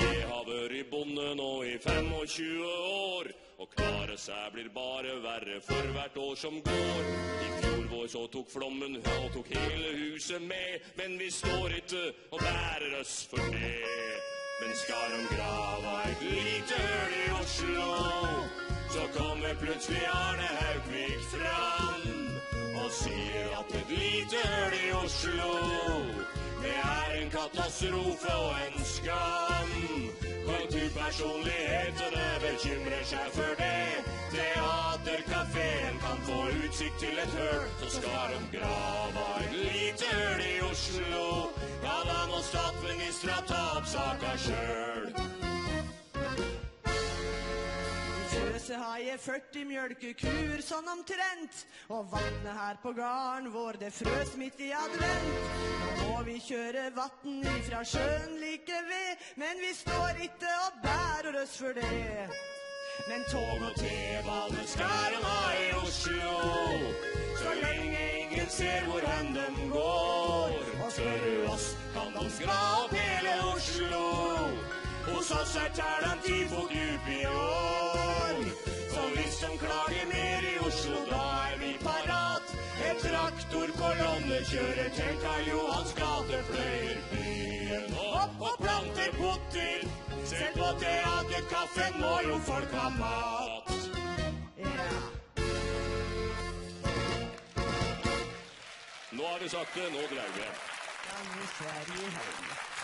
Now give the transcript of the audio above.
Jeg har vært bonde nå i 25 år, Å klare seg blir bare verre for hvert år som går. I fjor vår så tok flommen og tok hele huset med, men vi står ikke og bærer oss for det. Men skal de grava et lite høl i Oslo, så kommer plutselig Arne Haukvik fram og sier at et lite høl i Oslo, katastrofe og en skam. Kulturpersonlighetene bekymrer seg for det. Teaterkafeen kan få utsikt til et høl, så skal de grave et lite høl i Oslo. Ja, da må statsministra ta opp saka sjøl. Fjøset har jeg 40 mjølkekuer sånn omtrent. Og vannet her på gården vår, det frøs midt i advent. Nå kjøre vann ifra sjøen like ved, men vi står ikke og bærer oss for det. Men tog og T-bane skal ha i Oslo, så lenge ingen ser hvor hen de går. Og spør du oss, kan de skra opp hele Oslo. Hos oss er tærne ti traktorkolonne kjører til Karl Johans gate, pløyer byen opp og planter potter. Selv på teaterkaffen må jo folk ha mat. Nå har du sagt det, nå dreier vi. Ja, nå ser vi.